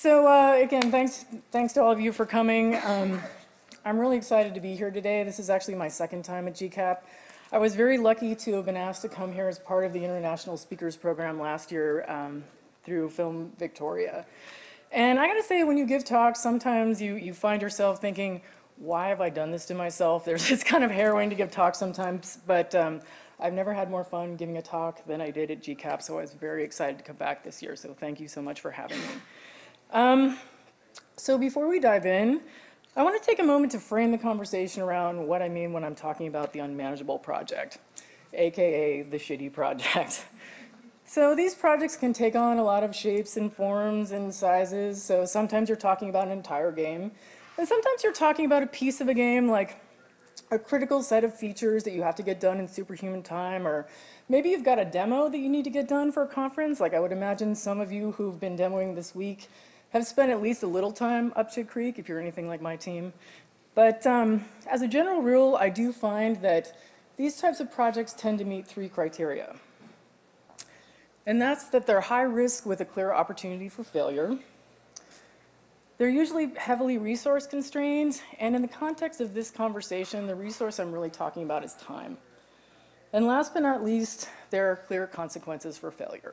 So uh, again, thanks, thanks to all of you for coming. Um, I'm really excited to be here today. This is actually my second time at GCAP. I was very lucky to have been asked to come here as part of the International Speakers Program last year um, through Film Victoria. And I gotta say, when you give talks, sometimes you, you find yourself thinking, why have I done this to myself? There's it's kind of harrowing to give talks sometimes, but um, I've never had more fun giving a talk than I did at GCAP, so I was very excited to come back this year, so thank you so much for having me. Um, so before we dive in, I want to take a moment to frame the conversation around what I mean when I'm talking about the unmanageable project, AKA the shitty project. So these projects can take on a lot of shapes and forms and sizes. So sometimes you're talking about an entire game. And sometimes you're talking about a piece of a game like a critical set of features that you have to get done in superhuman time or maybe you've got a demo that you need to get done for a conference. Like I would imagine some of you who've been demoing this week have spent at least a little time up Shit Creek if you're anything like my team. But um, as a general rule, I do find that these types of projects tend to meet three criteria and that's that they're high risk with a clear opportunity for failure. They're usually heavily resource constrained, and in the context of this conversation, the resource I'm really talking about is time. And last but not least, there are clear consequences for failure.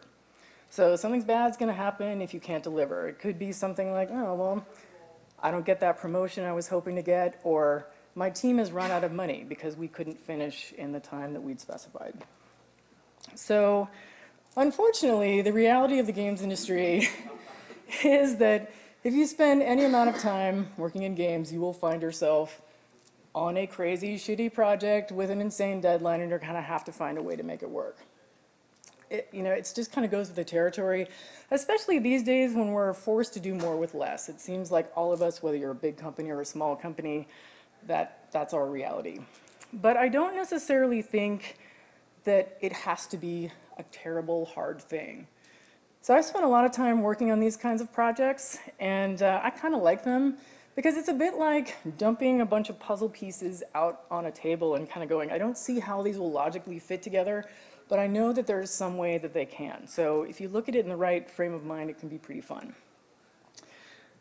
So something's bad's gonna happen if you can't deliver. It could be something like, oh, well, I don't get that promotion I was hoping to get, or my team has run out of money because we couldn't finish in the time that we'd specified. So Unfortunately, the reality of the games industry is that if you spend any amount of time working in games, you will find yourself on a crazy, shitty project with an insane deadline, and you're going to have to find a way to make it work. It, you know, it just kind of goes with the territory, especially these days when we're forced to do more with less. It seems like all of us, whether you're a big company or a small company, that that's our reality. But I don't necessarily think that it has to be a terrible, hard thing. So I spent a lot of time working on these kinds of projects, and uh, I kind of like them because it's a bit like dumping a bunch of puzzle pieces out on a table and kind of going, I don't see how these will logically fit together, but I know that there's some way that they can. So if you look at it in the right frame of mind, it can be pretty fun.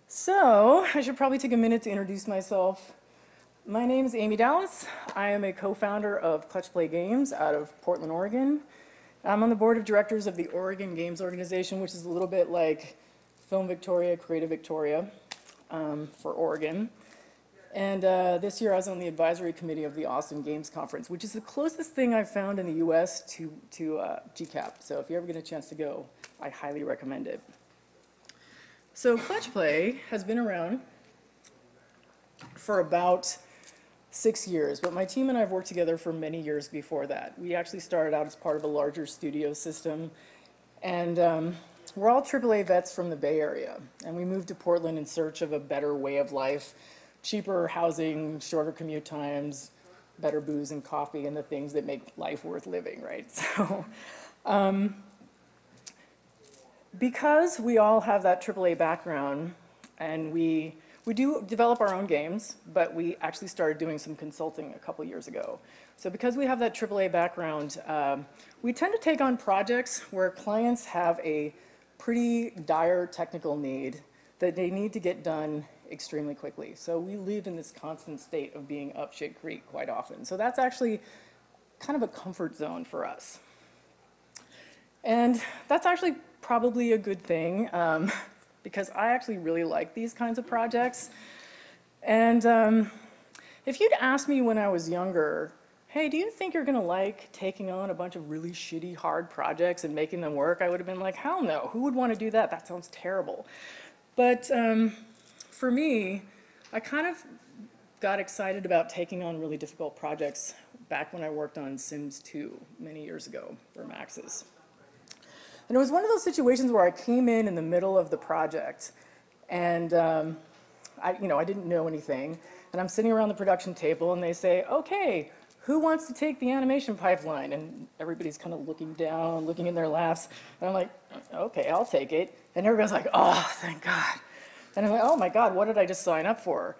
So I should probably take a minute to introduce myself. My name is Amy Dallas. I am a co-founder of Clutch Play Games out of Portland, Oregon. I'm on the board of directors of the Oregon Games Organization, which is a little bit like Film Victoria, Creative Victoria um, for Oregon. And uh, this year I was on the advisory committee of the Austin Games Conference, which is the closest thing I've found in the US to, to uh, GCAP. So if you ever get a chance to go, I highly recommend it. So Clutch Play has been around for about six years, but my team and I have worked together for many years before that. We actually started out as part of a larger studio system, and um, we're all AAA vets from the Bay Area, and we moved to Portland in search of a better way of life, cheaper housing, shorter commute times, better booze and coffee, and the things that make life worth living, right? So, um, because we all have that AAA background, and we we do develop our own games, but we actually started doing some consulting a couple years ago. So because we have that AAA background, um, we tend to take on projects where clients have a pretty dire technical need that they need to get done extremely quickly. So we live in this constant state of being up shit creek quite often. So that's actually kind of a comfort zone for us. And that's actually probably a good thing. Um, because I actually really like these kinds of projects. And um, if you'd asked me when I was younger, hey, do you think you're gonna like taking on a bunch of really shitty, hard projects and making them work? I would have been like, hell no, who would wanna do that? That sounds terrible. But um, for me, I kind of got excited about taking on really difficult projects back when I worked on Sims 2 many years ago for Maxis. And it was one of those situations where I came in in the middle of the project and um, I, you know, I didn't know anything. And I'm sitting around the production table and they say, okay, who wants to take the animation pipeline? And everybody's kind of looking down, looking in their laps. And I'm like, okay, I'll take it. And everybody's like, oh, thank God. And I'm like, oh my God, what did I just sign up for?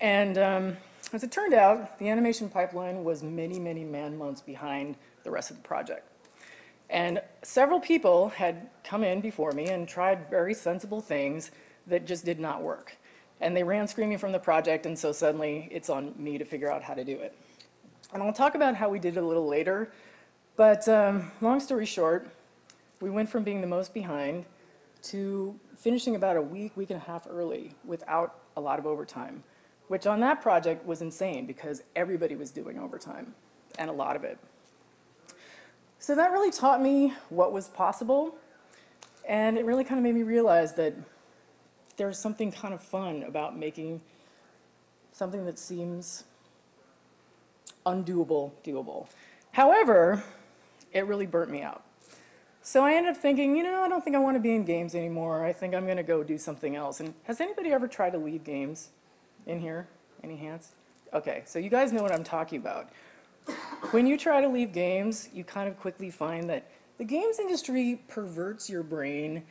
And um, as it turned out, the animation pipeline was many, many man months behind the rest of the project. And several people had come in before me and tried very sensible things that just did not work. And they ran screaming from the project, and so suddenly it's on me to figure out how to do it. And I'll talk about how we did it a little later, but um, long story short, we went from being the most behind to finishing about a week, week and a half early without a lot of overtime, which on that project was insane because everybody was doing overtime and a lot of it. So that really taught me what was possible, and it really kind of made me realize that there's something kind of fun about making something that seems undoable doable. However, it really burnt me out. So I ended up thinking, you know, I don't think I want to be in games anymore. I think I'm going to go do something else. And has anybody ever tried to leave games in here? Any hands? Okay, so you guys know what I'm talking about. When you try to leave games, you kind of quickly find that the games industry perverts your brain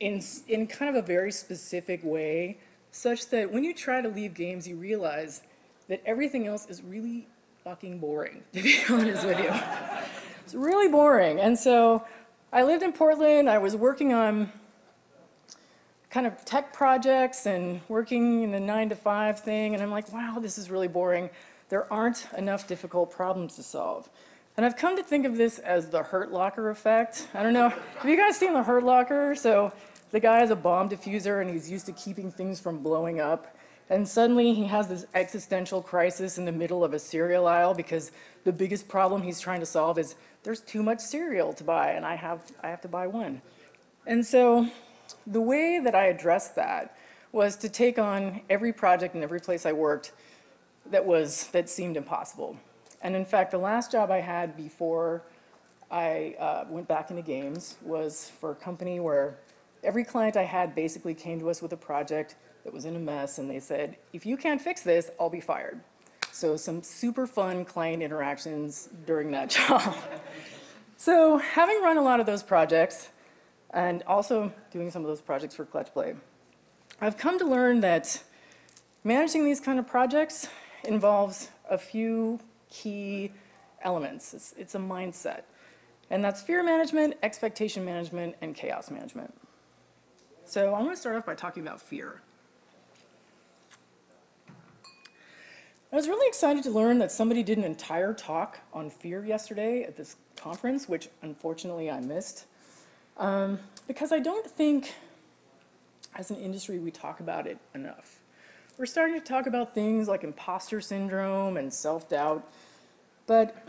in, in kind of a very specific way, such that when you try to leave games, you realize that everything else is really fucking boring, to be honest with you. It's really boring. And so I lived in Portland. I was working on kind of tech projects and working in the nine to five thing. And I'm like, wow, this is really boring. There aren't enough difficult problems to solve. And I've come to think of this as the Hurt Locker effect. I don't know, have you guys seen the Hurt Locker? So the guy has a bomb diffuser and he's used to keeping things from blowing up. And suddenly he has this existential crisis in the middle of a cereal aisle because the biggest problem he's trying to solve is there's too much cereal to buy and I have, I have to buy one. And so the way that I addressed that was to take on every project in every place I worked that was, that seemed impossible. And in fact, the last job I had before I uh, went back into games was for a company where every client I had basically came to us with a project that was in a mess, and they said, if you can't fix this, I'll be fired. So some super fun client interactions during that job. so having run a lot of those projects, and also doing some of those projects for Clutch Play, I've come to learn that managing these kind of projects involves a few key elements. It's, it's a mindset. And that's fear management, expectation management, and chaos management. So I'm going to start off by talking about fear. I was really excited to learn that somebody did an entire talk on fear yesterday at this conference, which unfortunately I missed. Um, because I don't think, as an industry, we talk about it enough. We're starting to talk about things like imposter syndrome and self doubt, but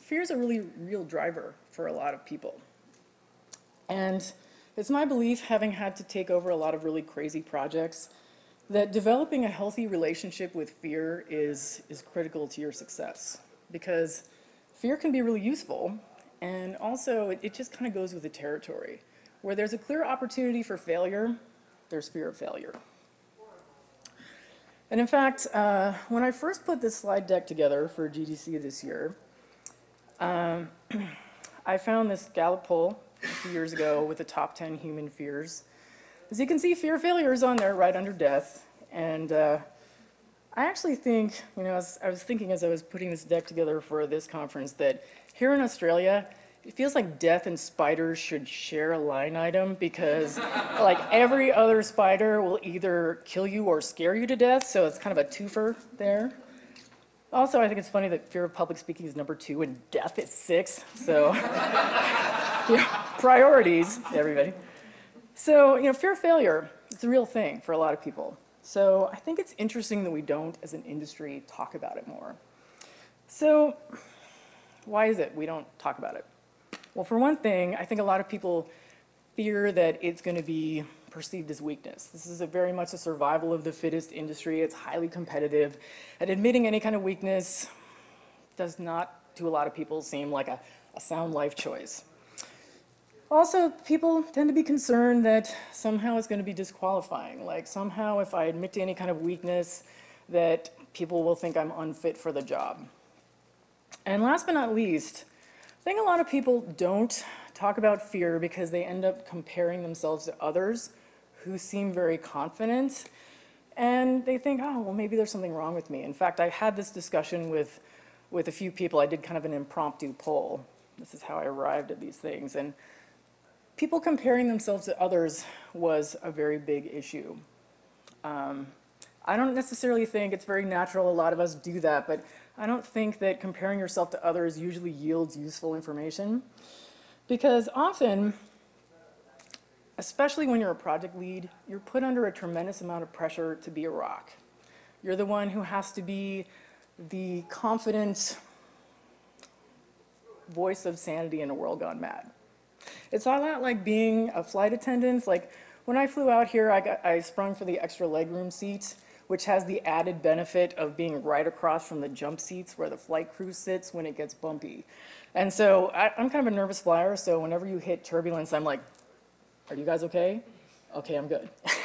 fear is a really real driver for a lot of people. And it's my belief, having had to take over a lot of really crazy projects, that developing a healthy relationship with fear is, is critical to your success because fear can be really useful and also it, it just kind of goes with the territory. Where there's a clear opportunity for failure, there's fear of failure. And in fact, uh, when I first put this slide deck together for GDC this year, um, I found this Gallup poll a few years ago with the top 10 human fears as you can see, fear of failure is on there right under death. And uh, I actually think, you know, as I was thinking as I was putting this deck together for this conference that here in Australia, it feels like death and spiders should share a line item because like every other spider will either kill you or scare you to death. So it's kind of a twofer there. Also, I think it's funny that fear of public speaking is number two and death is six. So yeah, priorities, everybody. So, you know, fear of failure, it's a real thing for a lot of people. So I think it's interesting that we don't, as an industry, talk about it more. So why is it we don't talk about it? Well, for one thing, I think a lot of people fear that it's going to be perceived as weakness. This is a very much a survival of the fittest industry. It's highly competitive. And admitting any kind of weakness does not, to a lot of people, seem like a, a sound life choice. Also, people tend to be concerned that somehow it's going to be disqualifying. Like somehow if I admit to any kind of weakness, that people will think I'm unfit for the job. And last but not least, I think a lot of people don't talk about fear because they end up comparing themselves to others who seem very confident. And they think, oh, well, maybe there's something wrong with me. In fact, I had this discussion with, with a few people. I did kind of an impromptu poll This is how I arrived at these things. And people comparing themselves to others was a very big issue. Um, I don't necessarily think it's very natural, a lot of us do that, but I don't think that comparing yourself to others usually yields useful information. Because often, especially when you're a project lead, you're put under a tremendous amount of pressure to be a rock. You're the one who has to be the confident voice of sanity in a world gone mad. It's a lot like being a flight attendant. Like when I flew out here, I, got, I sprung for the extra legroom seat, which has the added benefit of being right across from the jump seats where the flight crew sits when it gets bumpy. And so I, I'm kind of a nervous flyer, so whenever you hit turbulence, I'm like, are you guys okay? Okay, I'm good.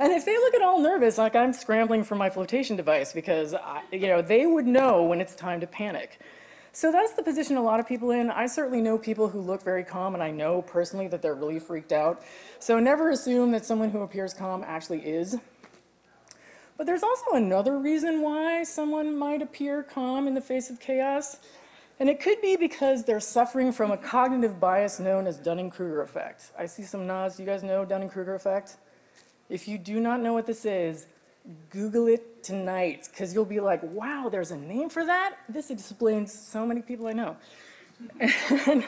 and if they look at all nervous, like I'm scrambling for my flotation device because, I, you know, they would know when it's time to panic. So that's the position a lot of people in. I certainly know people who look very calm, and I know personally that they're really freaked out. So never assume that someone who appears calm actually is. But there's also another reason why someone might appear calm in the face of chaos. And it could be because they're suffering from a cognitive bias known as Dunning-Kruger effect. I see some nods. Do you guys know Dunning-Kruger effect? If you do not know what this is, Google it tonight because you'll be like, wow, there's a name for that? This explains so many people I know.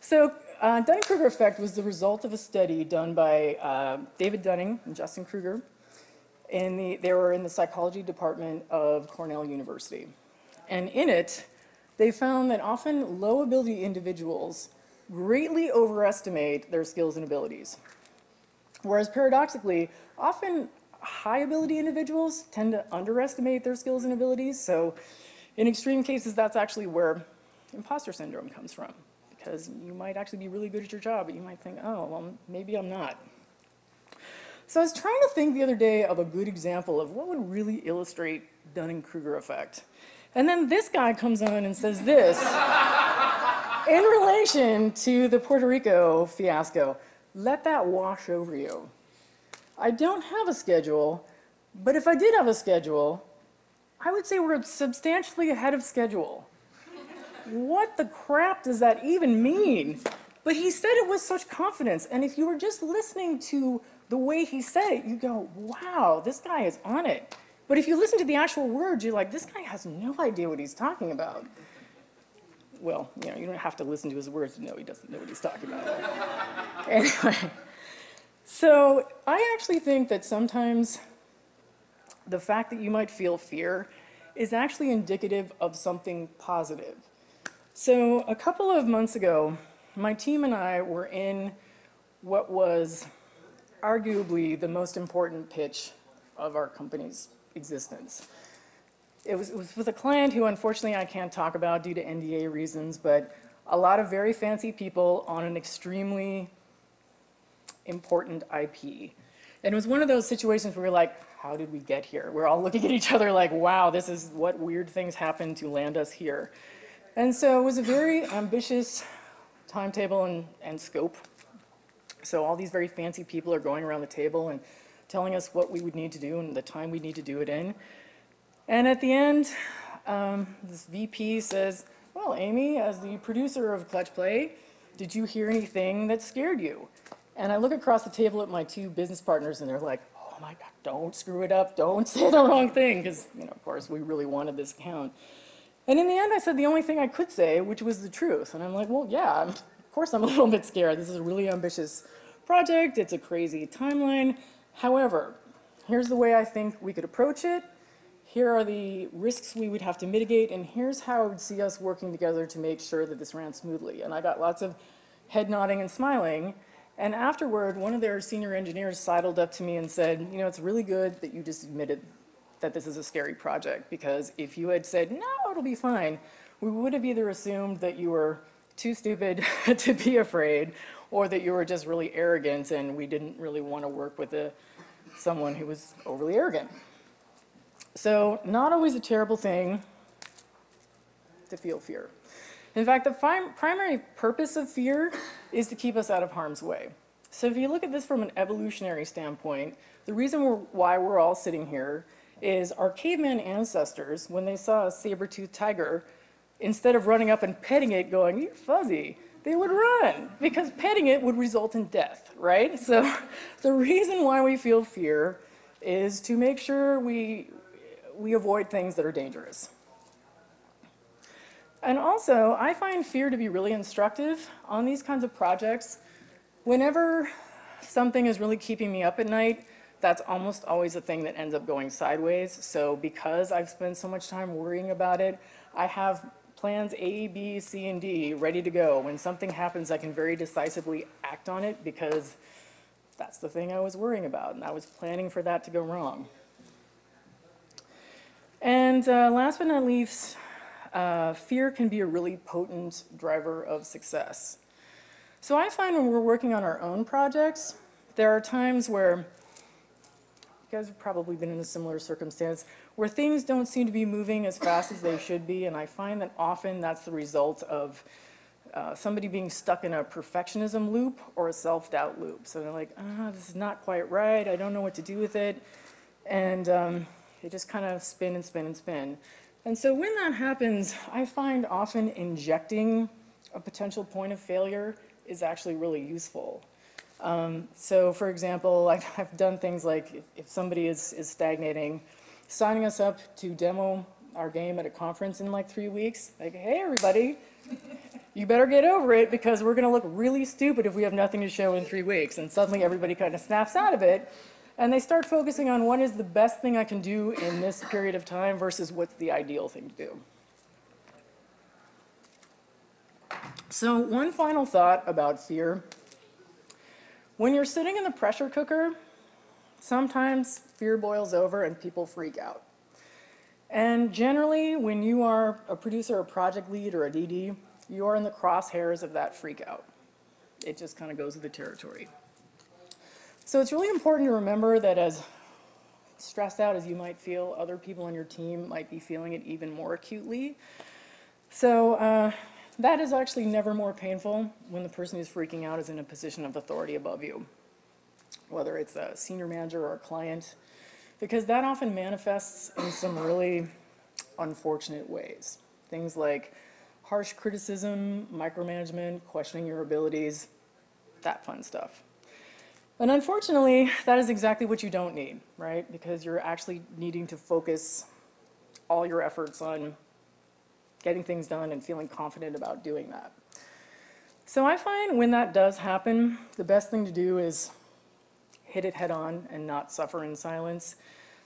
so uh, Dunning-Kruger effect was the result of a study done by uh, David Dunning and Justin Kruger. In the, they were in the psychology department of Cornell University. And in it, they found that often low ability individuals greatly overestimate their skills and abilities. Whereas paradoxically, often high ability individuals tend to underestimate their skills and abilities. So in extreme cases, that's actually where imposter syndrome comes from. Because you might actually be really good at your job, but you might think, oh, well, maybe I'm not. So I was trying to think the other day of a good example of what would really illustrate Dunning-Kruger effect. And then this guy comes on and says this in relation to the Puerto Rico fiasco. Let that wash over you. I don't have a schedule, but if I did have a schedule, I would say we're substantially ahead of schedule. what the crap does that even mean? But he said it with such confidence, and if you were just listening to the way he said it, you go, wow, this guy is on it. But if you listen to the actual words, you're like, this guy has no idea what he's talking about. Well, you know, you don't have to listen to his words to know he doesn't know what he's talking about. anyway. So I actually think that sometimes the fact that you might feel fear is actually indicative of something positive. So a couple of months ago, my team and I were in what was arguably the most important pitch of our company's existence. It was, it was, with a client who unfortunately I can't talk about due to NDA reasons, but a lot of very fancy people on an extremely important IP. And it was one of those situations where we're like, how did we get here? We're all looking at each other like, wow, this is what weird things happened to land us here. And so it was a very ambitious timetable and, and scope. So all these very fancy people are going around the table and telling us what we would need to do and the time we need to do it in. And at the end, um, this VP says, well, Amy, as the producer of Clutch Play, did you hear anything that scared you? And I look across the table at my two business partners, and they're like, oh my God, don't screw it up. Don't say the wrong thing. Because, you know, of course, we really wanted this account. And in the end, I said the only thing I could say, which was the truth. And I'm like, well, yeah, of course I'm a little bit scared. This is a really ambitious project. It's a crazy timeline. However, here's the way I think we could approach it. Here are the risks we would have to mitigate, and here's how I would see us working together to make sure that this ran smoothly. And I got lots of head nodding and smiling. And afterward, one of their senior engineers sidled up to me and said, you know, it's really good that you just admitted that this is a scary project because if you had said, no, it'll be fine, we would have either assumed that you were too stupid to be afraid or that you were just really arrogant and we didn't really want to work with a, someone who was overly arrogant. So not always a terrible thing to feel fear. In fact, the primary purpose of fear is to keep us out of harm's way. So if you look at this from an evolutionary standpoint, the reason we're, why we're all sitting here is our caveman ancestors, when they saw a saber-toothed tiger, instead of running up and petting it going, you're fuzzy, they would run because petting it would result in death, right? So the reason why we feel fear is to make sure we, we avoid things that are dangerous. And also, I find fear to be really instructive on these kinds of projects. Whenever something is really keeping me up at night, that's almost always the thing that ends up going sideways. So because I've spent so much time worrying about it, I have plans A, B, C, and D ready to go. When something happens, I can very decisively act on it because that's the thing I was worrying about, and I was planning for that to go wrong. And uh, last but not least, uh, fear can be a really potent driver of success. So I find when we're working on our own projects, there are times where, you guys have probably been in a similar circumstance, where things don't seem to be moving as fast as they should be, and I find that often that's the result of uh, somebody being stuck in a perfectionism loop or a self-doubt loop. So they're like, ah, this is not quite right, I don't know what to do with it, and um, they just kind of spin and spin and spin. And so when that happens, I find often injecting a potential point of failure is actually really useful. Um, so for example, I've, I've done things like if, if somebody is, is stagnating, signing us up to demo our game at a conference in like three weeks. Like, hey, everybody, you better get over it because we're going to look really stupid if we have nothing to show in three weeks. And suddenly everybody kind of snaps out of it. And they start focusing on what is the best thing I can do in this period of time versus what's the ideal thing to do. So one final thought about fear. When you're sitting in the pressure cooker, sometimes fear boils over and people freak out. And generally, when you are a producer, a project lead, or a DD, you are in the crosshairs of that freak out. It just kind of goes with the territory. So it's really important to remember that as stressed out as you might feel, other people on your team might be feeling it even more acutely. So uh, that is actually never more painful when the person who's freaking out is in a position of authority above you whether it's a senior manager or a client, because that often manifests in some really unfortunate ways. Things like harsh criticism, micromanagement, questioning your abilities, that fun stuff. And unfortunately, that is exactly what you don't need, right? Because you're actually needing to focus all your efforts on getting things done and feeling confident about doing that. So I find when that does happen, the best thing to do is hit it head on and not suffer in silence.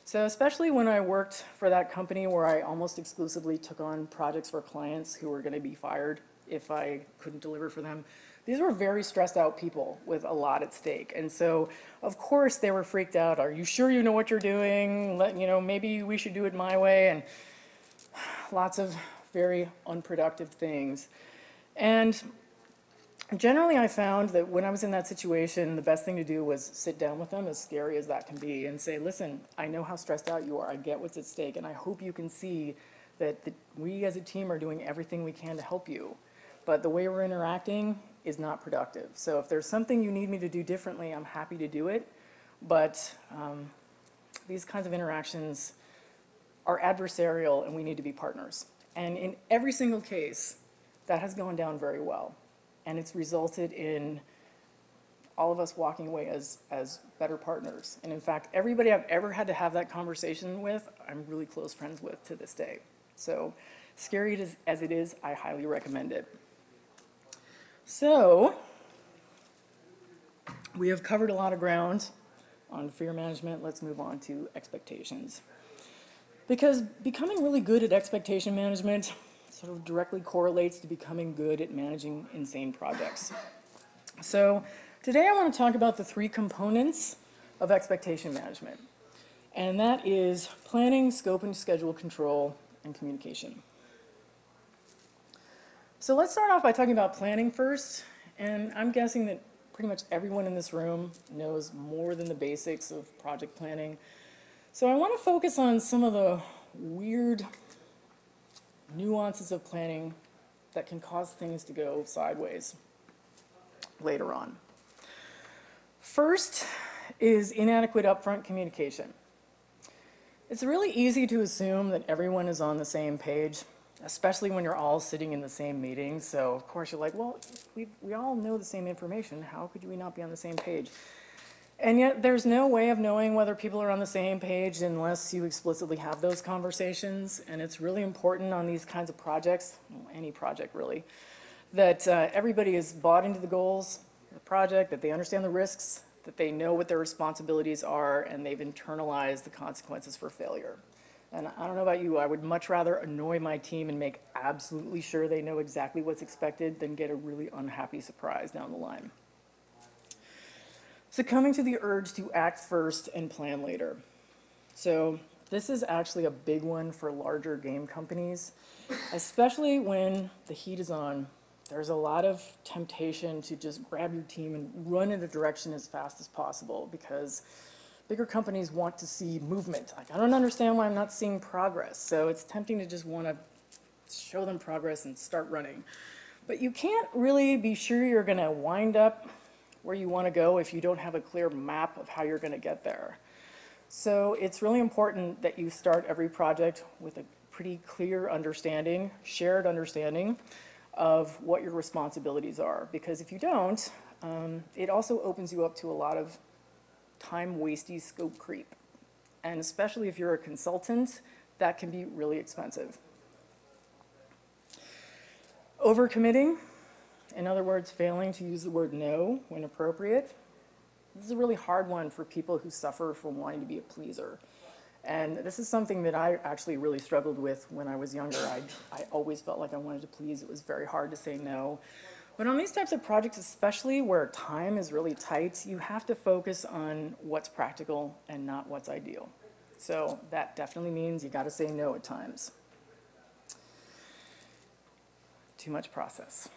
So especially when I worked for that company where I almost exclusively took on projects for clients who were going to be fired if I couldn't deliver for them, these were very stressed out people with a lot at stake. And so, of course, they were freaked out. Are you sure you know what you're doing? Let, you know, maybe we should do it my way. And lots of very unproductive things. And generally I found that when I was in that situation, the best thing to do was sit down with them, as scary as that can be, and say, listen, I know how stressed out you are. I get what's at stake, and I hope you can see that the, we as a team are doing everything we can to help you. But the way we're interacting is not productive. So if there's something you need me to do differently, I'm happy to do it. But um, these kinds of interactions are adversarial, and we need to be partners. And in every single case, that has gone down very well and it's resulted in all of us walking away as, as better partners. And in fact, everybody I've ever had to have that conversation with, I'm really close friends with to this day. So scary as, as it is, I highly recommend it. So we have covered a lot of ground on fear management. Let's move on to expectations. Because becoming really good at expectation management sort of directly correlates to becoming good at managing insane projects. So today I want to talk about the three components of expectation management. And that is planning, scope and schedule control, and communication. So let's start off by talking about planning first. And I'm guessing that pretty much everyone in this room knows more than the basics of project planning. So I want to focus on some of the weird nuances of planning that can cause things to go sideways later on. First is inadequate upfront communication. It's really easy to assume that everyone is on the same page especially when you're all sitting in the same meeting. So of course you're like, well, we, we all know the same information. How could we not be on the same page? And yet there's no way of knowing whether people are on the same page unless you explicitly have those conversations. And it's really important on these kinds of projects, any project really, that uh, everybody is bought into the goals of the project, that they understand the risks, that they know what their responsibilities are, and they've internalized the consequences for failure. And I don't know about you, I would much rather annoy my team and make absolutely sure they know exactly what's expected than get a really unhappy surprise down the line. Succumbing to the urge to act first and plan later. So this is actually a big one for larger game companies, especially when the heat is on. There's a lot of temptation to just grab your team and run in a direction as fast as possible because bigger companies want to see movement. Like, I don't understand why I'm not seeing progress. So it's tempting to just want to show them progress and start running. But you can't really be sure you're going to wind up where you want to go if you don't have a clear map of how you're going to get there. So it's really important that you start every project with a pretty clear understanding, shared understanding of what your responsibilities are. Because if you don't, um, it also opens you up to a lot of time-wasty scope creep. And especially if you're a consultant, that can be really expensive. Overcommitting, in other words, failing to use the word no when appropriate. This is a really hard one for people who suffer from wanting to be a pleaser. And this is something that I actually really struggled with when I was younger. I, I always felt like I wanted to please. It was very hard to say no. But on these types of projects, especially where time is really tight, you have to focus on what's practical and not what's ideal. So that definitely means you got to say no at times. Too much process.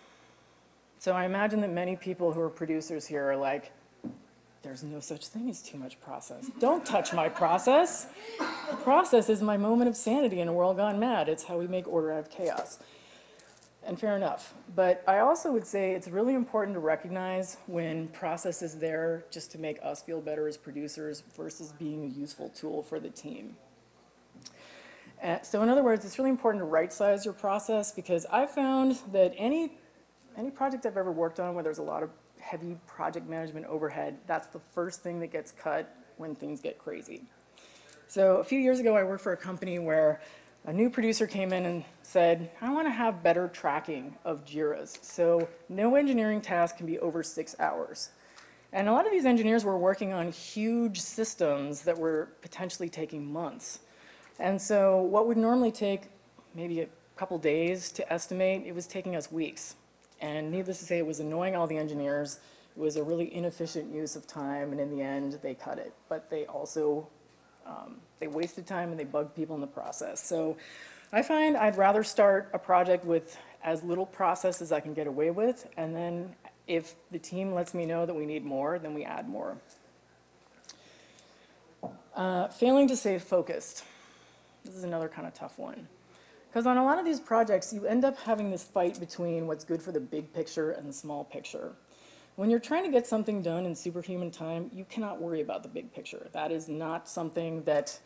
So I imagine that many people who are producers here are like, there's no such thing as too much process. Don't touch my process. The process is my moment of sanity in a world gone mad. It's how we make order out of chaos and fair enough. But I also would say it's really important to recognize when process is there just to make us feel better as producers versus being a useful tool for the team. And so in other words, it's really important to right-size your process because I've found that any, any project I've ever worked on where there's a lot of heavy project management overhead, that's the first thing that gets cut when things get crazy. So a few years ago, I worked for a company where a new producer came in and said, I want to have better tracking of JIRAs. So no engineering task can be over six hours. And a lot of these engineers were working on huge systems that were potentially taking months. And so what would normally take maybe a couple days to estimate, it was taking us weeks. And needless to say, it was annoying all the engineers. It was a really inefficient use of time, and in the end, they cut it. But they also um, they wasted time and they bugged people in the process. So I find I'd rather start a project with as little process as I can get away with, and then if the team lets me know that we need more, then we add more. Uh, failing to stay focused. This is another kind of tough one. Because on a lot of these projects, you end up having this fight between what's good for the big picture and the small picture. When you're trying to get something done in superhuman time, you cannot worry about the big picture. That is not something that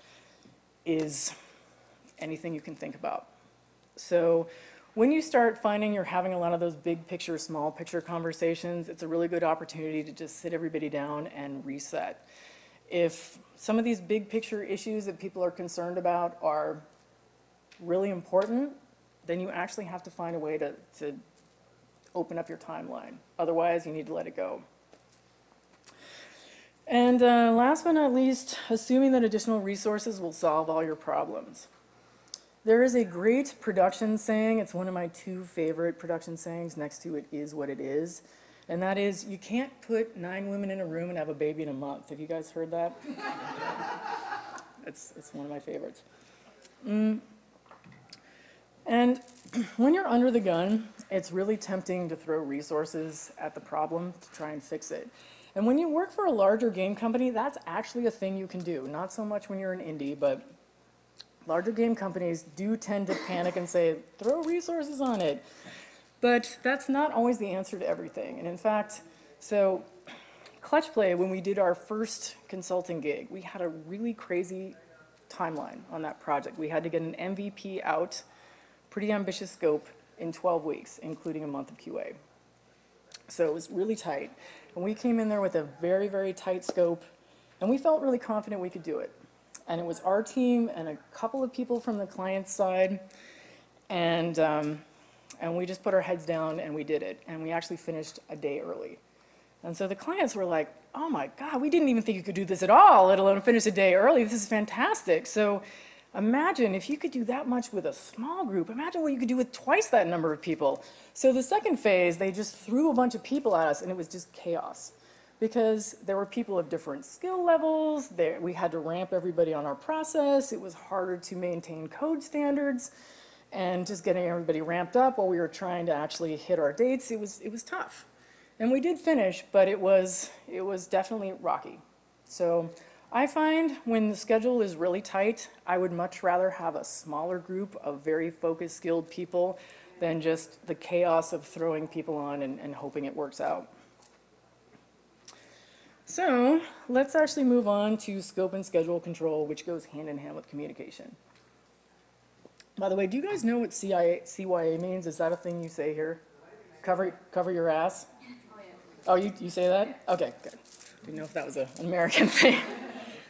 is anything you can think about. So when you start finding you're having a lot of those big picture, small picture conversations, it's a really good opportunity to just sit everybody down and reset. If some of these big picture issues that people are concerned about are really important, then you actually have to find a way to, to open up your timeline. Otherwise, you need to let it go. And uh, last but not least, assuming that additional resources will solve all your problems. There is a great production saying, it's one of my two favorite production sayings, next to it is what it is. And that is, you can't put nine women in a room and have a baby in a month. Have you guys heard that? it's, it's one of my favorites. Mm. And when you're under the gun, it's really tempting to throw resources at the problem to try and fix it. And when you work for a larger game company, that's actually a thing you can do. Not so much when you're an indie, but larger game companies do tend to panic and say, throw resources on it. But that's not always the answer to everything. And in fact, so Clutch Play, when we did our first consulting gig, we had a really crazy timeline on that project. We had to get an MVP out pretty ambitious scope in 12 weeks, including a month of QA. So it was really tight. And we came in there with a very, very tight scope, and we felt really confident we could do it. And it was our team and a couple of people from the client side, and, um, and we just put our heads down and we did it. And we actually finished a day early. And so the clients were like, oh my God, we didn't even think you could do this at all, let alone finish a day early. This is fantastic. So imagine if you could do that much with a small group. Imagine what you could do with twice that number of people. So the second phase, they just threw a bunch of people at us, and it was just chaos. Because there were people of different skill levels, there, we had to ramp everybody on our process, it was harder to maintain code standards, and just getting everybody ramped up while we were trying to actually hit our dates, it was, it was tough. And we did finish, but it was, it was definitely rocky. So I find when the schedule is really tight, I would much rather have a smaller group of very focused, skilled people than just the chaos of throwing people on and, and hoping it works out. So let's actually move on to scope and schedule control, which goes hand in hand with communication. By the way, do you guys know what CIA, CYA means? Is that a thing you say here? Cover, cover your ass? Oh, oh, you, you say that? Okay, good. Didn't know if that was a, an American thing.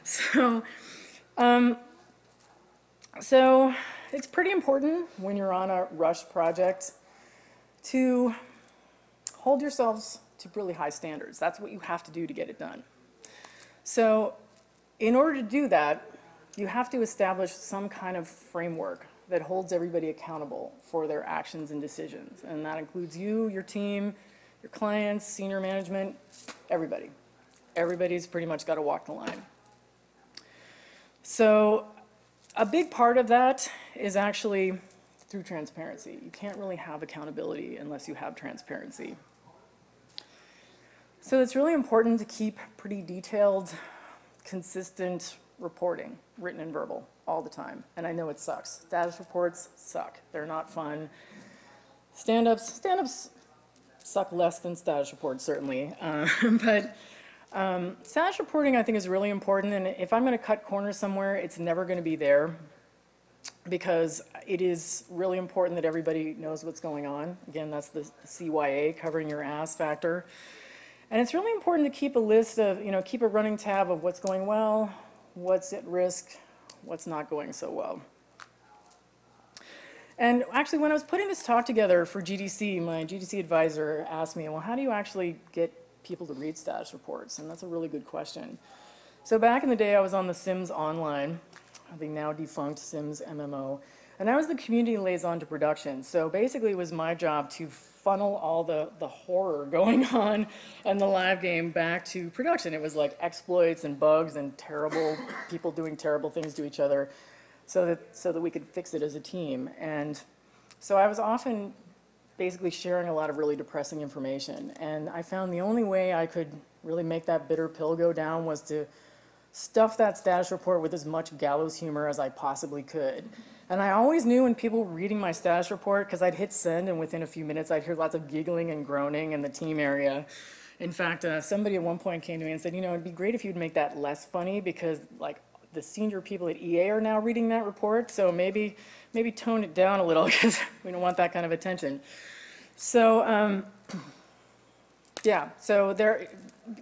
so, um, so it's pretty important when you're on a rush project to hold yourselves to really high standards. That's what you have to do to get it done. So in order to do that, you have to establish some kind of framework that holds everybody accountable for their actions and decisions. And that includes you, your team, your clients, senior management, everybody. Everybody's pretty much got to walk the line. So a big part of that is actually through transparency. You can't really have accountability unless you have transparency. So it's really important to keep pretty detailed, consistent reporting, written and verbal, all the time. And I know it sucks. Status reports suck. They're not fun. Stand-ups, stand-ups suck less than status reports, certainly. Uh, but um, status reporting, I think, is really important. And if I'm going to cut corners somewhere, it's never going to be there because it is really important that everybody knows what's going on. Again, that's the CYA, covering your ass factor. And it's really important to keep a list of, you know, keep a running tab of what's going well, what's at risk, what's not going so well. And actually, when I was putting this talk together for GDC, my GDC advisor asked me, well, how do you actually get people to read status reports? And that's a really good question. So back in the day, I was on the SIMS Online, the now defunct SIMS MMO, and I was the community liaison to production. So basically, it was my job to funnel all the, the horror going on in the live game back to production. It was like exploits and bugs and terrible people doing terrible things to each other so that, so that we could fix it as a team. And so I was often basically sharing a lot of really depressing information. And I found the only way I could really make that bitter pill go down was to stuff that status report with as much gallows humor as I possibly could. And I always knew when people were reading my status report, because I'd hit send and within a few minutes I'd hear lots of giggling and groaning in the team area. In fact, uh, somebody at one point came to me and said, you know, it'd be great if you'd make that less funny because like the senior people at EA are now reading that report, so maybe, maybe tone it down a little because we don't want that kind of attention. So, um, yeah, so there,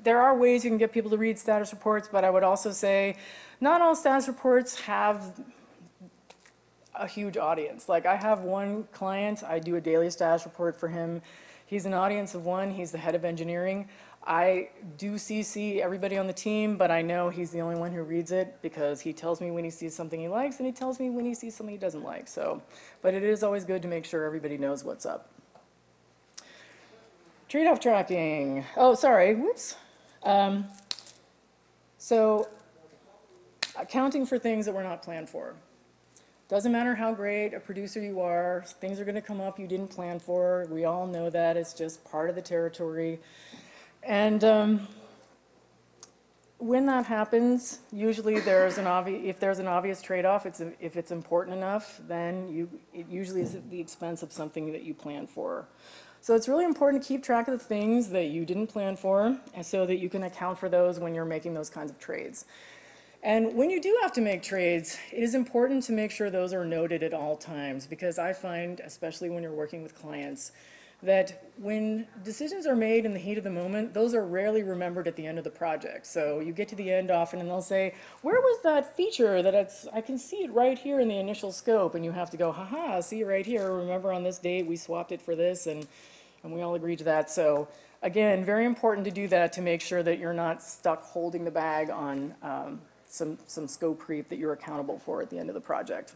there are ways you can get people to read status reports, but I would also say not all status reports have a huge audience. Like I have one client, I do a daily status report for him. He's an audience of one, he's the head of engineering. I do CC everybody on the team, but I know he's the only one who reads it because he tells me when he sees something he likes and he tells me when he sees something he doesn't like. So, but it is always good to make sure everybody knows what's up. Trade-off tracking. Oh, sorry, whoops. Um, so accounting for things that were not planned for. Doesn't matter how great a producer you are, things are gonna come up you didn't plan for. We all know that, it's just part of the territory. And um, when that happens, usually there's an obvious, if there's an obvious trade-off, it's a, if it's important enough, then you, it usually is at the expense of something that you plan for. So it's really important to keep track of the things that you didn't plan for, so that you can account for those when you're making those kinds of trades. And when you do have to make trades, it is important to make sure those are noted at all times because I find, especially when you're working with clients, that when decisions are made in the heat of the moment, those are rarely remembered at the end of the project. So you get to the end often and they'll say, where was that feature that it's, I can see it right here in the initial scope and you have to go, haha, see right here, remember on this date we swapped it for this and, and we all agreed to that. So again, very important to do that to make sure that you're not stuck holding the bag on um, some, some scope creep that you're accountable for at the end of the project.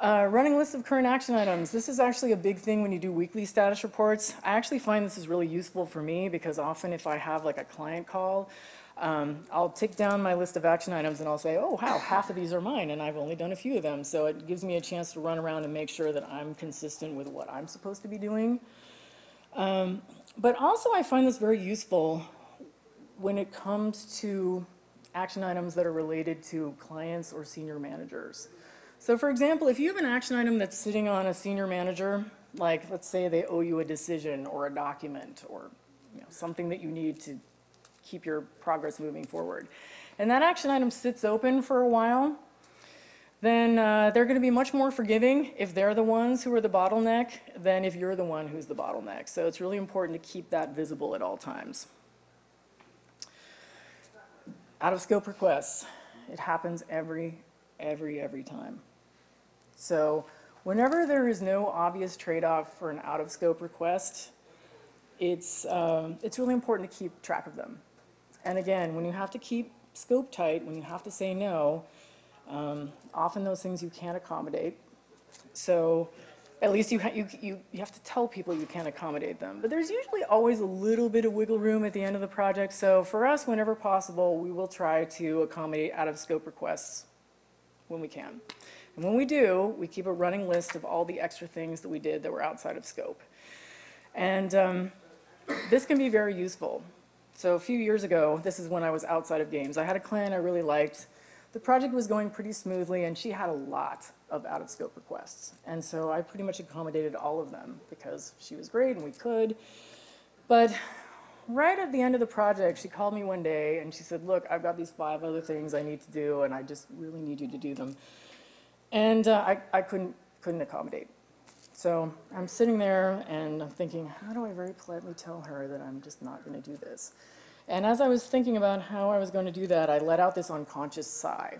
Uh, running lists of current action items. This is actually a big thing when you do weekly status reports. I actually find this is really useful for me because often if I have like a client call, um, I'll take down my list of action items and I'll say, oh, wow, half of these are mine and I've only done a few of them. So it gives me a chance to run around and make sure that I'm consistent with what I'm supposed to be doing. Um, but also I find this very useful when it comes to action items that are related to clients or senior managers. So for example, if you have an action item that's sitting on a senior manager, like let's say they owe you a decision or a document or you know, something that you need to keep your progress moving forward, and that action item sits open for a while, then uh, they're going to be much more forgiving if they're the ones who are the bottleneck than if you're the one who's the bottleneck. So it's really important to keep that visible at all times. Out of scope requests. It happens every, every, every time. So whenever there is no obvious trade-off for an out-of-scope request, it's, um, it's really important to keep track of them. And again, when you have to keep scope tight, when you have to say no, um, often those things you can't accommodate. So at least you, you, you, you have to tell people you can't accommodate them. But there's usually always a little bit of wiggle room at the end of the project. So for us, whenever possible, we will try to accommodate out-of-scope requests when we can. And when we do, we keep a running list of all the extra things that we did that were outside of scope. And um, this can be very useful. So a few years ago, this is when I was outside of games. I had a client I really liked. The project was going pretty smoothly, and she had a lot of out-of-scope requests. And so I pretty much accommodated all of them because she was great and we could. But right at the end of the project, she called me one day and she said, look, I've got these five other things I need to do, and I just really need you to do them. And uh, I, I couldn't, couldn't accommodate. So I'm sitting there and I'm thinking, how do I very politely tell her that I'm just not going to do this? And as I was thinking about how I was going to do that, I let out this unconscious sigh.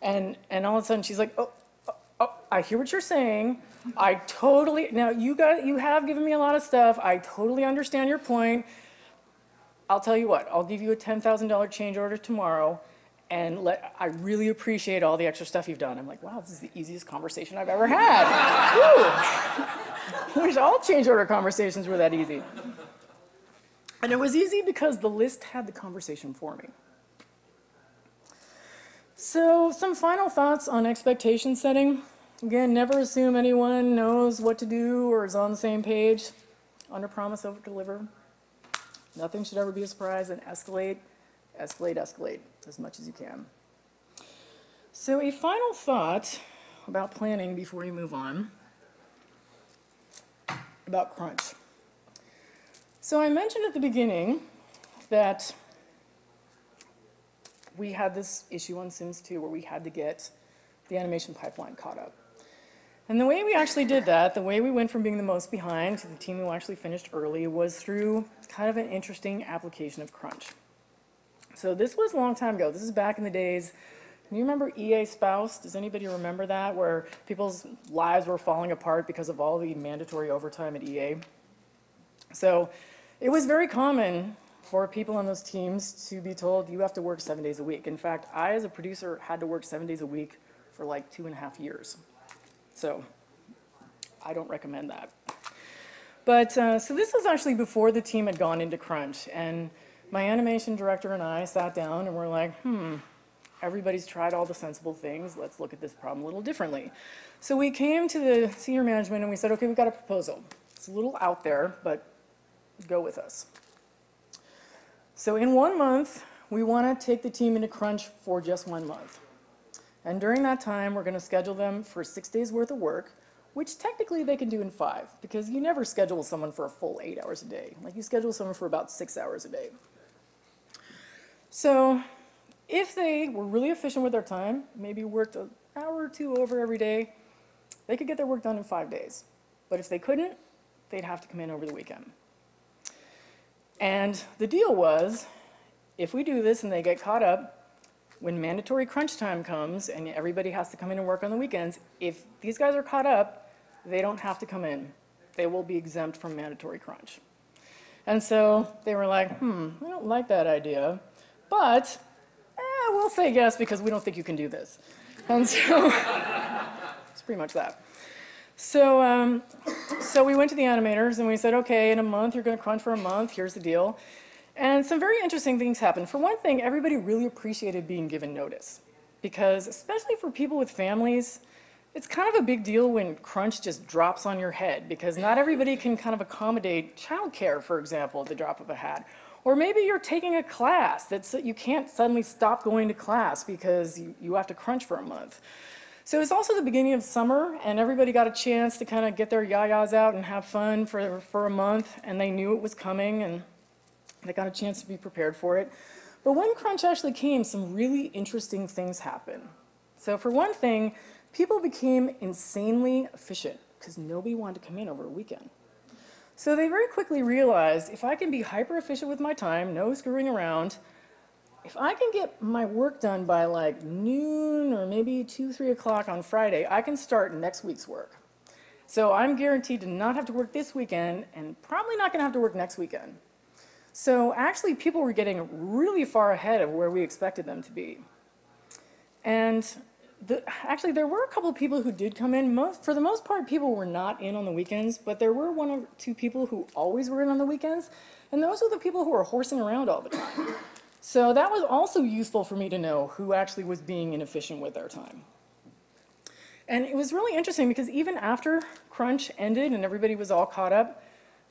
And, and all of a sudden she's like, oh, oh, oh, I hear what you're saying. I totally, now you got, you have given me a lot of stuff. I totally understand your point. I'll tell you what, I'll give you a $10,000 change order tomorrow and let, I really appreciate all the extra stuff you've done. I'm like, wow, this is the easiest conversation I've ever had. Wish all change order conversations were that easy. And it was easy because the list had the conversation for me. So some final thoughts on expectation setting. Again, never assume anyone knows what to do or is on the same page. Under promise, over deliver. Nothing should ever be a surprise and escalate, escalate, escalate as much as you can. So a final thought about planning before you move on about crunch. So I mentioned at the beginning that we had this issue on Sims 2 where we had to get the animation pipeline caught up. And the way we actually did that, the way we went from being the most behind to the team who actually finished early was through kind of an interesting application of crunch. So this was a long time ago. This is back in the days. Can you remember EA Spouse? Does anybody remember that? Where people's lives were falling apart because of all the mandatory overtime at EA. So it was very common for people on those teams to be told you have to work seven days a week. In fact, I as a producer had to work seven days a week for like two and a half years. So I don't recommend that. But uh, so this was actually before the team had gone into crunch. And my animation director and I sat down and we're like, hmm, everybody's tried all the sensible things. Let's look at this problem a little differently. So we came to the senior management and we said, okay, we've got a proposal. It's a little out there, but go with us. So in one month, we want to take the team into crunch for just one month. And during that time, we're going to schedule them for six days worth of work, which technically they can do in five, because you never schedule someone for a full eight hours a day. Like you schedule someone for about six hours a day. So if they were really efficient with their time, maybe worked an hour or two over every day, they could get their work done in five days. But if they couldn't, they'd have to come in over the weekend. And the deal was, if we do this and they get caught up, when mandatory crunch time comes and everybody has to come in and work on the weekends, if these guys are caught up, they don't have to come in. They will be exempt from mandatory crunch. And so they were like, hmm, I don't like that idea, but eh, we'll say yes because we don't think you can do this. And so it's pretty much that. So, um, so we went to the animators and we said, okay, in a month, you're going to crunch for a month. Here's the deal. And some very interesting things happened. For one thing, everybody really appreciated being given notice because, especially for people with families, it's kind of a big deal when crunch just drops on your head because not everybody can kind of accommodate childcare, for example, at the drop of a hat. Or maybe you're taking a class that's you can't suddenly stop going to class because you, you have to crunch for a month. So it's also the beginning of summer, and everybody got a chance to kind of get their yayas out and have fun for, for a month, and they knew it was coming, and they got a chance to be prepared for it. But when crunch actually came, some really interesting things happened. So for one thing, people became insanely efficient because nobody wanted to come in over a weekend. So they very quickly realized if I can be hyper efficient with my time, no screwing around, if I can get my work done by like noon or maybe 2, 3 o'clock on Friday, I can start next week's work. So I'm guaranteed to not have to work this weekend and probably not going to have to work next weekend. So actually, people were getting really far ahead of where we expected them to be. And the, actually, there were a couple of people who did come in. Most, for the most part, people were not in on the weekends, but there were one or two people who always were in on the weekends. And those were the people who were horsing around all the time. So that was also useful for me to know who actually was being inefficient with their time. And it was really interesting because even after crunch ended and everybody was all caught up,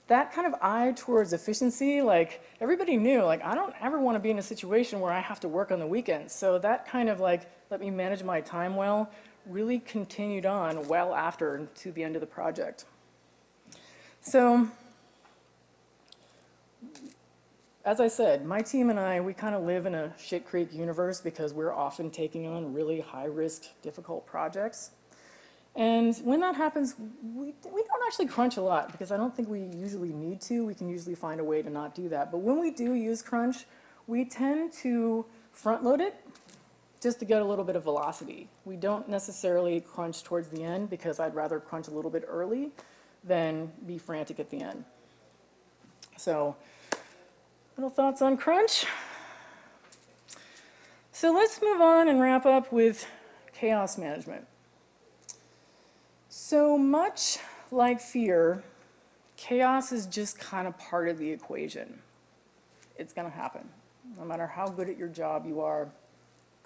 that kind of eye towards efficiency, like everybody knew, like I don't ever want to be in a situation where I have to work on the weekends. So that kind of like let me manage my time well really continued on well after to the end of the project. So as I said, my team and I, we kind of live in a shit creek universe because we're often taking on really high risk, difficult projects. And when that happens, we, we don't actually crunch a lot because I don't think we usually need to. We can usually find a way to not do that. But when we do use crunch, we tend to front load it just to get a little bit of velocity. We don't necessarily crunch towards the end because I'd rather crunch a little bit early than be frantic at the end. So Little thoughts on crunch? So let's move on and wrap up with chaos management. So much like fear, chaos is just kind of part of the equation. It's going to happen. No matter how good at your job you are,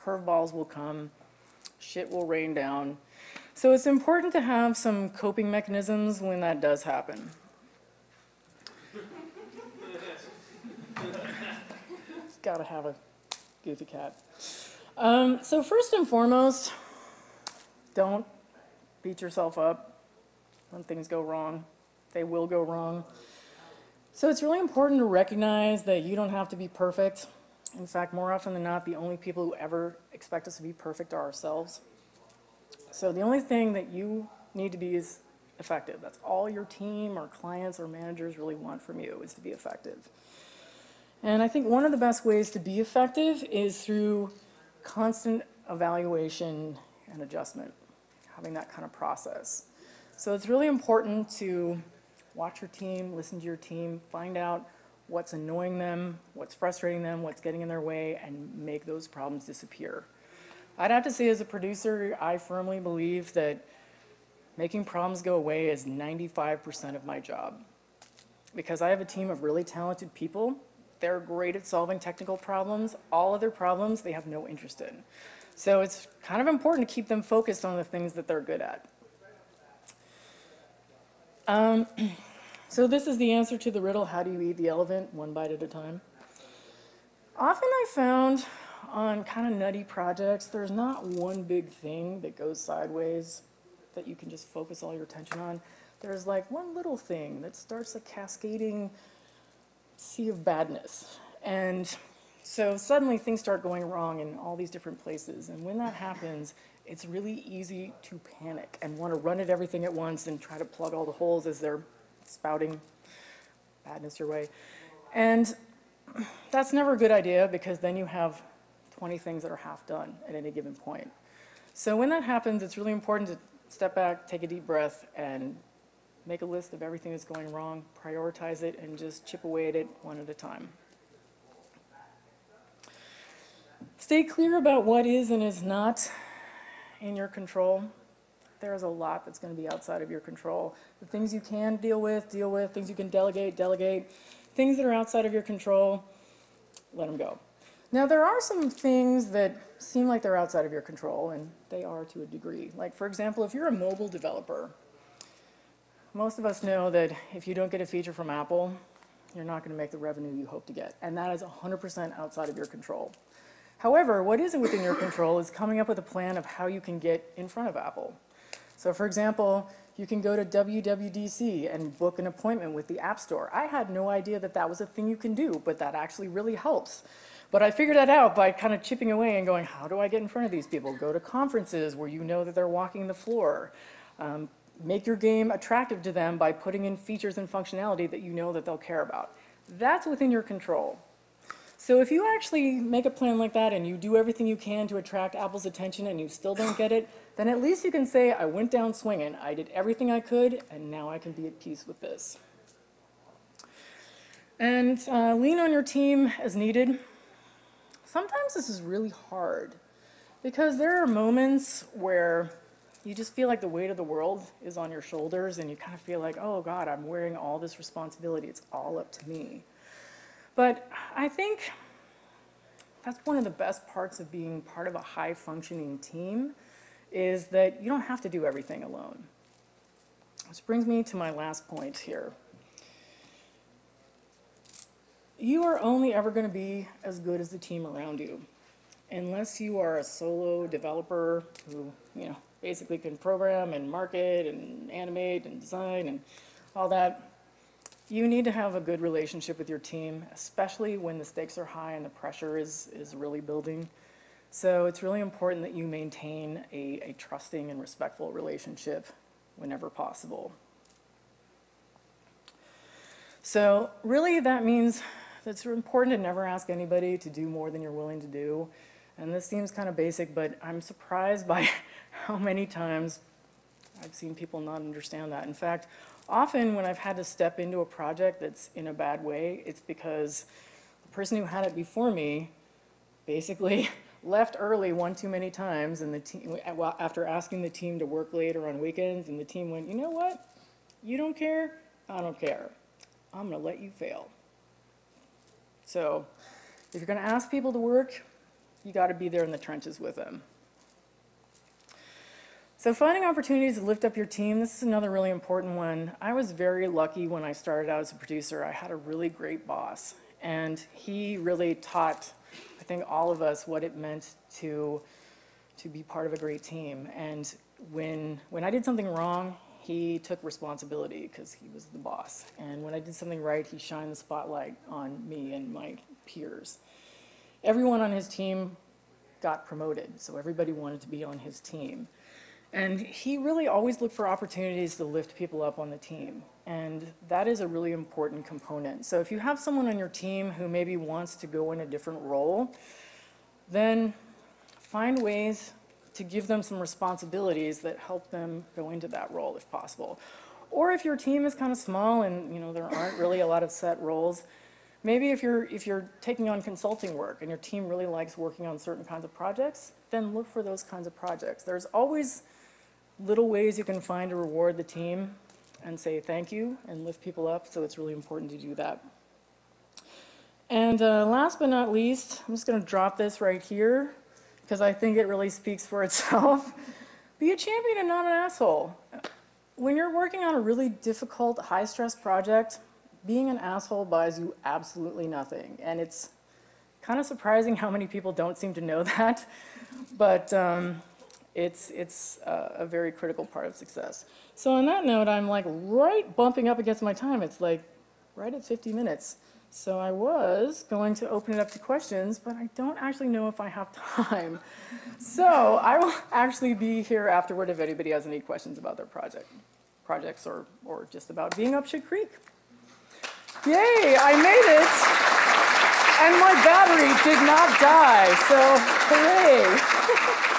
curveballs will come, shit will rain down. So it's important to have some coping mechanisms when that does happen. got to have a goofy cat. Um, so first and foremost, don't beat yourself up when things go wrong. They will go wrong. So it's really important to recognize that you don't have to be perfect. In fact, more often than not, the only people who ever expect us to be perfect are ourselves. So the only thing that you need to be is effective. That's all your team or clients or managers really want from you is to be effective. And I think one of the best ways to be effective is through constant evaluation and adjustment, having that kind of process. So it's really important to watch your team, listen to your team, find out what's annoying them, what's frustrating them, what's getting in their way, and make those problems disappear. I'd have to say as a producer, I firmly believe that making problems go away is 95% of my job. Because I have a team of really talented people they're great at solving technical problems. All other problems they have no interest in. So it's kind of important to keep them focused on the things that they're good at. Um, so this is the answer to the riddle, how do you eat the elephant? One bite at a time. Often I found on kind of nutty projects, there's not one big thing that goes sideways that you can just focus all your attention on. There's like one little thing that starts a cascading sea of badness. And So suddenly things start going wrong in all these different places. And when that happens, it's really easy to panic and want to run at everything at once and try to plug all the holes as they're spouting badness your way. And that's never a good idea because then you have 20 things that are half done at any given point. So when that happens, it's really important to step back, take a deep breath, and make a list of everything that's going wrong, prioritize it, and just chip away at it one at a time. Stay clear about what is and is not in your control. There's a lot that's going to be outside of your control. The things you can deal with, deal with. Things you can delegate, delegate. Things that are outside of your control, let them go. Now, there are some things that seem like they're outside of your control, and they are to a degree. Like, for example, if you're a mobile developer, most of us know that if you don't get a feature from Apple, you're not going to make the revenue you hope to get. And that is 100% outside of your control. However, what isn't within your control is coming up with a plan of how you can get in front of Apple. So for example, you can go to WWDC and book an appointment with the App Store. I had no idea that that was a thing you can do, but that actually really helps. But I figured that out by kind of chipping away and going, how do I get in front of these people? Go to conferences where you know that they're walking the floor. Um, make your game attractive to them by putting in features and functionality that you know that they'll care about. That's within your control. So if you actually make a plan like that and you do everything you can to attract Apple's attention and you still don't get it, then at least you can say, I went down swinging. I did everything I could, and now I can be at peace with this. And uh, lean on your team as needed. Sometimes this is really hard because there are moments where you just feel like the weight of the world is on your shoulders and you kind of feel like, oh God, I'm wearing all this responsibility. It's all up to me. But I think that's one of the best parts of being part of a high functioning team is that you don't have to do everything alone. Which brings me to my last point here you are only ever going to be as good as the team around you. Unless you are a solo developer who, you know, basically can program and market and animate and design and all that, you need to have a good relationship with your team, especially when the stakes are high and the pressure is, is really building. So it's really important that you maintain a, a trusting and respectful relationship whenever possible. So really that means that it's important to never ask anybody to do more than you're willing to do. And this seems kind of basic, but I'm surprised by how many times I've seen people not understand that. In fact, often when I've had to step into a project that's in a bad way, it's because the person who had it before me basically left early one too many times and the team after asking the team to work later on weekends and the team went, "You know what? You don't care? I don't care. I'm going to let you fail." So if you're going to ask people to work, you got to be there in the trenches with them. So finding opportunities to lift up your team, this is another really important one. I was very lucky when I started out as a producer. I had a really great boss, and he really taught, I think, all of us what it meant to, to be part of a great team. And when, when I did something wrong, he took responsibility because he was the boss. And when I did something right, he shined the spotlight on me and my peers. Everyone on his team got promoted, so everybody wanted to be on his team. And he really always looked for opportunities to lift people up on the team. And that is a really important component. So if you have someone on your team who maybe wants to go in a different role, then find ways to give them some responsibilities that help them go into that role if possible. Or if your team is kind of small and you know there aren't really a lot of set roles, maybe if you're if you're taking on consulting work and your team really likes working on certain kinds of projects, then look for those kinds of projects. There's always little ways you can find to reward the team and say thank you and lift people up, so it's really important to do that. And uh, last but not least, I'm just going to drop this right here because I think it really speaks for itself. Be a champion and not an asshole. When you're working on a really difficult, high stress project, being an asshole buys you absolutely nothing. And it's kind of surprising how many people don't seem to know that, but um, it's, it's a, a very critical part of success. So on that note, I'm like right bumping up against my time. It's like right at 50 minutes. So I was going to open it up to questions, but I don't actually know if I have time. So I will actually be here afterward if anybody has any questions about their project, projects or, or just about being up Shit Creek. Yay, I made it! And my battery did not die, so hooray!